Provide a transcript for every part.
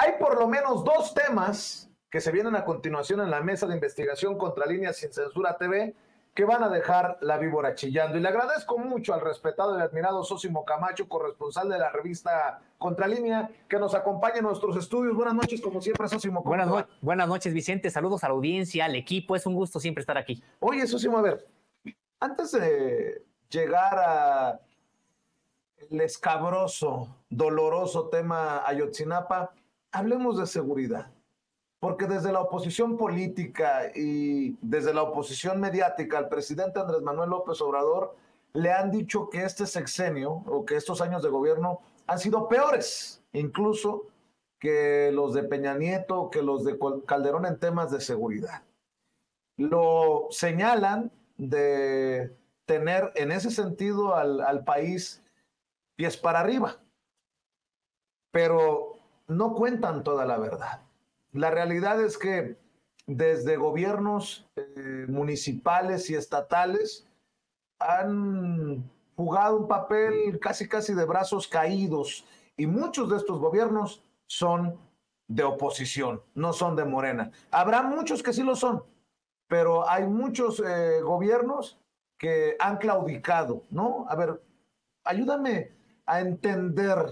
Hay por lo menos dos temas que se vienen a continuación en la mesa de investigación contra líneas sin censura TV que van a dejar la víbora chillando. Y le agradezco mucho al respetado y admirado Sosimo Camacho, corresponsal de la revista Contralínea, que nos acompaña en nuestros estudios. Buenas noches, como siempre, Sosimo. Buenas, buenas noches, Vicente. Saludos a la audiencia, al equipo. Es un gusto siempre estar aquí. Oye, Sosimo, a ver, antes de llegar a el escabroso, doloroso tema Ayotzinapa, hablemos de seguridad. Porque desde la oposición política y desde la oposición mediática al presidente Andrés Manuel López Obrador le han dicho que este sexenio o que estos años de gobierno han sido peores, incluso que los de Peña Nieto, que los de Calderón en temas de seguridad. Lo señalan de tener en ese sentido al, al país pies para arriba, pero no cuentan toda la verdad. La realidad es que desde gobiernos eh, municipales y estatales han jugado un papel casi casi de brazos caídos y muchos de estos gobiernos son de oposición, no son de Morena. Habrá muchos que sí lo son, pero hay muchos eh, gobiernos que han claudicado, ¿no? A ver, ayúdame a entender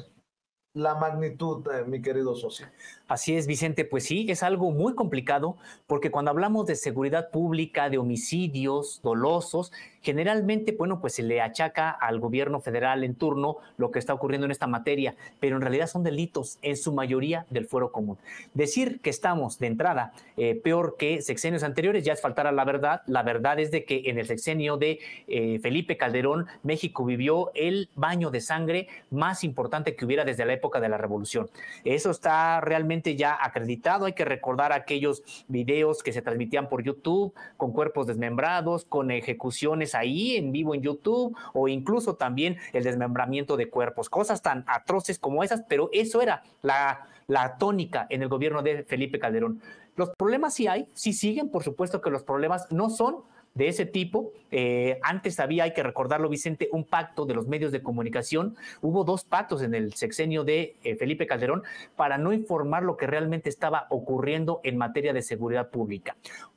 la magnitud, mi querido socio. Así es, Vicente, pues sí, es algo muy complicado porque cuando hablamos de seguridad pública, de homicidios dolosos, generalmente, bueno, pues se le achaca al gobierno federal en turno lo que está ocurriendo en esta materia, pero en realidad son delitos en su mayoría del fuero común. Decir que estamos de entrada eh, peor que sexenios anteriores ya es faltar a la verdad. La verdad es de que en el sexenio de eh, Felipe Calderón, México vivió el baño de sangre más importante que hubiera desde la época de la revolución. Eso está realmente ya acreditado. Hay que recordar aquellos videos que se transmitían por YouTube con cuerpos desmembrados, con ejecuciones ahí en vivo en YouTube o incluso también el desmembramiento de cuerpos, cosas tan atroces como esas, pero eso era la, la tónica en el gobierno de Felipe Calderón. Los problemas sí hay, sí siguen, por supuesto que los problemas no son de ese tipo. Eh, antes había, hay que recordarlo, Vicente, un pacto de los medios de comunicación. Hubo dos pactos en el sexenio de eh, Felipe Calderón para no informar lo que realmente estaba ocurriendo en materia de seguridad pública.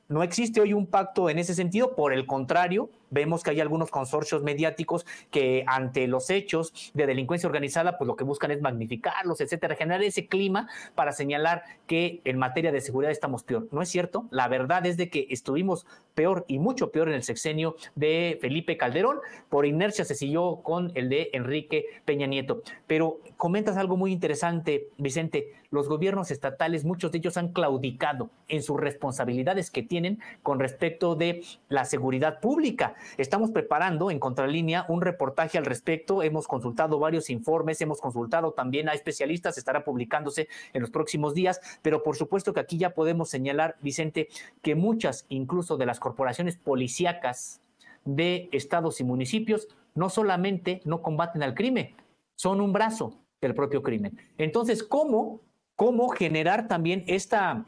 No existe hoy un pacto en ese sentido, por el contrario, vemos que hay algunos consorcios mediáticos que ante los hechos de delincuencia organizada, pues lo que buscan es magnificarlos, etcétera, generar ese clima para señalar que en materia de seguridad estamos peor. No es cierto, la verdad es de que estuvimos peor y mucho peor en el sexenio de Felipe Calderón, por inercia se siguió con el de Enrique Peña Nieto. Pero comentas algo muy interesante, Vicente, los gobiernos estatales, muchos de ellos han claudicado en sus responsabilidades que tienen con respecto de la seguridad pública. Estamos preparando en Contralínea un reportaje al respecto, hemos consultado varios informes, hemos consultado también a especialistas, estará publicándose en los próximos días, pero por supuesto que aquí ya podemos señalar, Vicente, que muchas incluso de las corporaciones policíacas de estados y municipios no solamente no combaten al crimen, son un brazo del propio crimen. Entonces, ¿cómo cómo generar también esta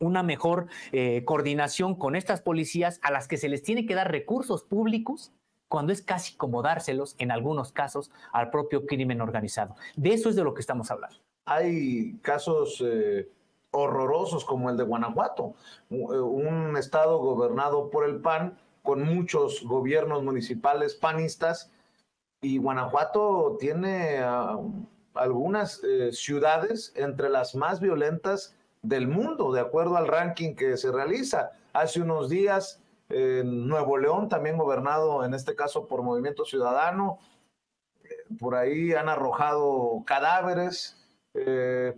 una mejor eh, coordinación con estas policías a las que se les tiene que dar recursos públicos cuando es casi como dárselos en algunos casos al propio crimen organizado. De eso es de lo que estamos hablando. Hay casos eh, horrorosos como el de Guanajuato, un estado gobernado por el PAN con muchos gobiernos municipales panistas y Guanajuato tiene algunas eh, ciudades entre las más violentas del mundo, de acuerdo al ranking que se realiza. Hace unos días, en Nuevo León, también gobernado en este caso por Movimiento Ciudadano, eh, por ahí han arrojado cadáveres. Eh,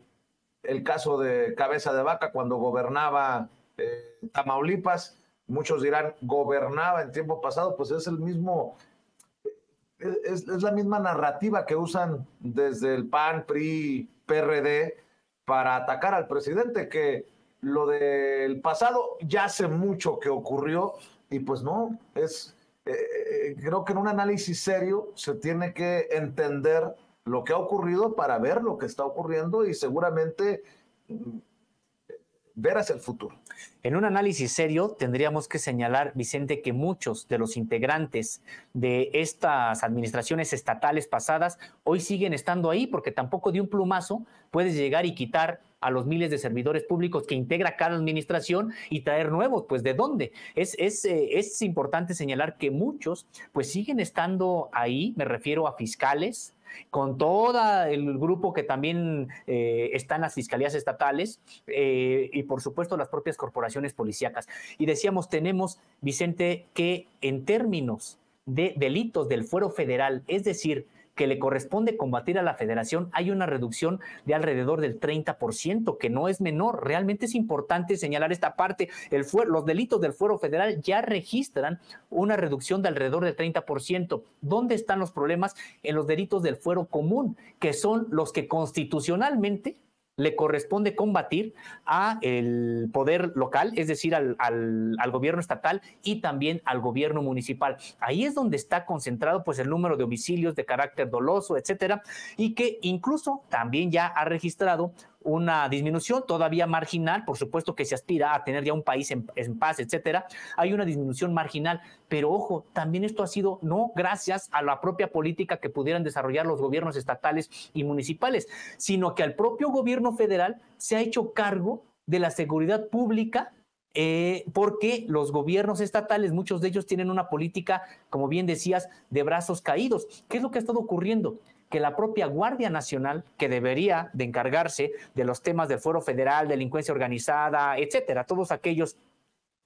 el caso de Cabeza de Vaca cuando gobernaba Tamaulipas, muchos dirán gobernaba en tiempo pasado, pues es el mismo es, la misma narrativa que usan desde el PAN, PRI, PRD para atacar al presidente, que lo del pasado ya hace mucho que ocurrió y pues no, es, eh, eh, creo que en un análisis serio se tiene que entender lo que ha ocurrido para ver lo que está ocurriendo y seguramente ver hacia el futuro. En un análisis serio tendríamos que señalar, Vicente, que muchos de los integrantes de estas administraciones estatales pasadas hoy siguen estando ahí porque tampoco de un plumazo puedes llegar y quitar a los miles de servidores públicos que integra cada administración y traer nuevos, pues ¿de dónde? Es, es, eh, es importante señalar que muchos pues siguen estando ahí, me refiero a fiscales, con todo el grupo que también eh, está en las fiscalías estatales eh, y por supuesto las propias corporaciones policíacas. Y decíamos, tenemos, Vicente, que en términos de delitos del fuero federal, es decir, que le corresponde combatir a la federación, hay una reducción de alrededor del 30%, que no es menor. Realmente es importante señalar esta parte. El los delitos del fuero federal ya registran una reducción de alrededor del 30%. ¿Dónde están los problemas? En los delitos del fuero común, que son los que constitucionalmente le corresponde combatir a el poder local, es decir, al, al, gobierno estatal y también al gobierno municipal. Ahí es donde está concentrado pues el número de homicidios de carácter doloso, etcétera, y que incluso también ya ha registrado una disminución todavía marginal, por supuesto que se aspira a tener ya un país en, paz, etcétera, hay una disminución marginal, pero ojo, también esto ha sido no gracias a la propia política que pudieran desarrollar los gobiernos estatales y municipales, sino que al propio gobierno federal se ha hecho cargo de la seguridad pública eh, porque los gobiernos estatales, muchos de ellos tienen una política, como bien decías, de brazos caídos. ¿Qué es lo que ha estado ocurriendo? Que la propia Guardia Nacional, que debería de encargarse de los temas del Foro Federal, delincuencia organizada, etcétera, todos aquellos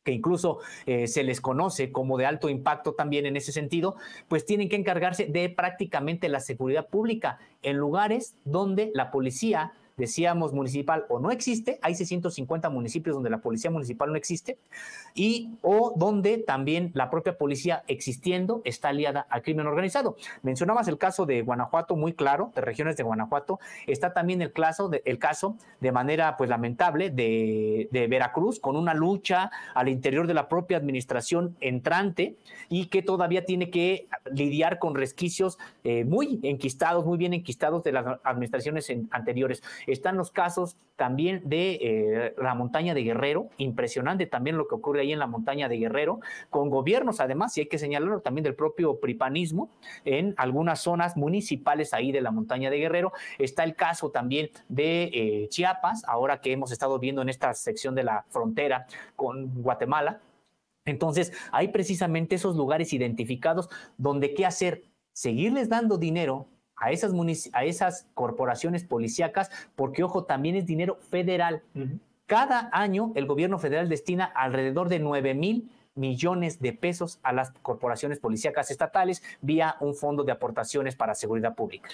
que incluso eh, se les conoce como de alto impacto también en ese sentido, pues tienen que encargarse de prácticamente la seguridad pública en lugares donde la policía decíamos municipal o no existe, hay 650 municipios donde la policía municipal no existe, y o donde también la propia policía existiendo está aliada al crimen organizado. Mencionabas el caso de Guanajuato, muy claro, de regiones de Guanajuato, está también el caso de, el caso de manera pues lamentable de, de Veracruz, con una lucha al interior de la propia administración entrante y que todavía tiene que lidiar con resquicios eh, muy enquistados, muy bien enquistados de las administraciones anteriores. Están los casos también de eh, la montaña de Guerrero, impresionante también lo que ocurre ahí en la montaña de Guerrero, con gobiernos además, y hay que señalarlo también del propio pripanismo en algunas zonas municipales ahí de la montaña de Guerrero. Está el caso también de eh, Chiapas, ahora que hemos estado viendo en esta sección de la frontera con Guatemala. Entonces, hay precisamente esos lugares identificados donde qué hacer, seguirles dando dinero a esas, a esas corporaciones policíacas, porque ojo, también es dinero federal. Cada año el gobierno federal destina alrededor de 9 mil millones de pesos a las corporaciones policíacas estatales vía un fondo de aportaciones para seguridad pública.